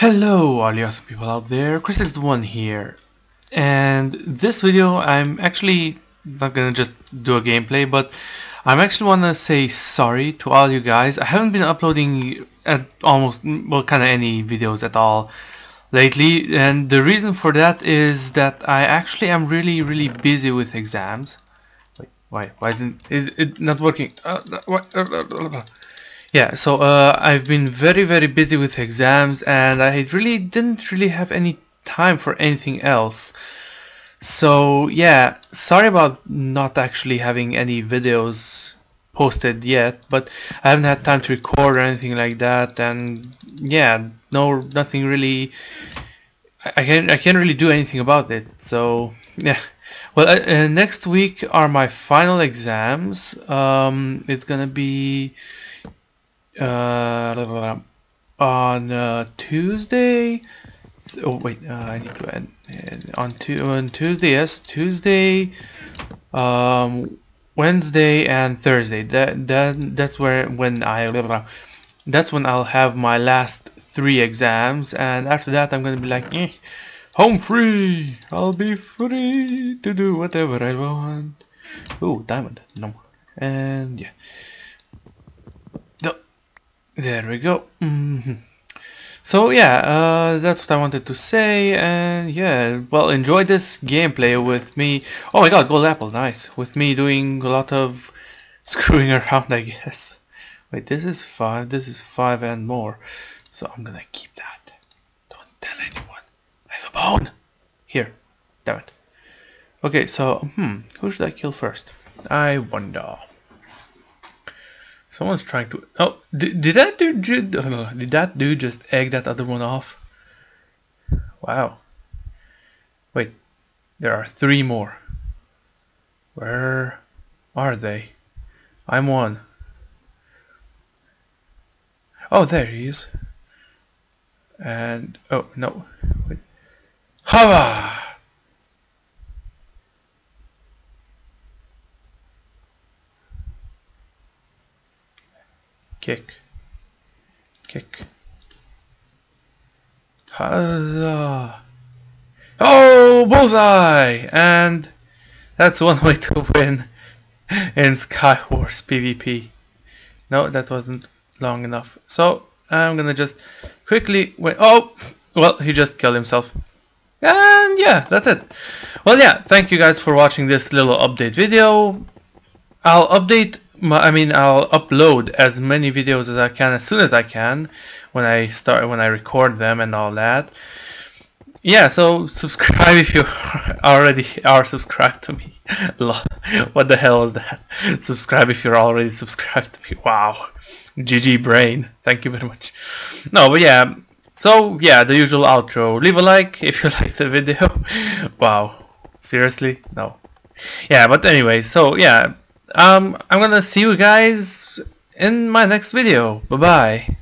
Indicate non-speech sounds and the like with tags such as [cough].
Hello all you awesome people out there, CrisXtheone here. And this video I'm actually not gonna just do a gameplay but I'm actually wanna say sorry to all you guys. I haven't been uploading at almost well kinda any videos at all lately. And the reason for that is that I actually am really really busy with exams. Wait, why why isn't is it not working? Uh, what, uh, uh, uh yeah, so uh, I've been very very busy with exams and I really didn't really have any time for anything else. So yeah, sorry about not actually having any videos posted yet, but I haven't had time to record or anything like that and yeah, no nothing really I can't I can't really do anything about it. So yeah. Well, uh, uh, next week are my final exams. Um, it's gonna be uh, on uh, Tuesday. Oh wait, uh, I need to end on tu on Tuesday. Yes, Tuesday, um, Wednesday, and Thursday. That that that's where when I that's when I'll have my last three exams, and after that I'm gonna be like, eh, home free. I'll be free to do whatever I want. Oh, diamond. No, and yeah. There we go. Mm -hmm. So yeah, uh, that's what I wanted to say, and yeah, well, enjoy this gameplay with me. Oh my god, gold apple, nice. With me doing a lot of [laughs] screwing around, I guess. Wait, this is five, this is five and more. So I'm gonna keep that. Don't tell anyone. I have a bone! Here, damn it. Okay, so, hmm, who should I kill first? I wonder. Someone's trying to. Oh, did, did that dude? Did, uh, did that dude just egg that other one off? Wow. Wait, there are three more. Where are they? I'm one. Oh, there he is. And oh no, wait. Hava! Kick. Kick. Huzzah! Oh, bullseye! And that's one way to win in Skywars PvP. No, that wasn't long enough. So, I'm gonna just quickly wait. Oh! Well, he just killed himself. And yeah, that's it. Well, yeah, thank you guys for watching this little update video. I'll update I mean I'll upload as many videos as I can as soon as I can when I start when I record them and all that. Yeah so subscribe if you [laughs] already are subscribed to me. [laughs] What the hell is that? [laughs] Subscribe if you're already subscribed to me. Wow. GG brain. Thank you very much. No but yeah so yeah the usual outro. Leave a like if you liked the video. Wow. Seriously? No. Yeah but anyway so yeah um, I'm gonna see you guys in my next video. Bye-bye.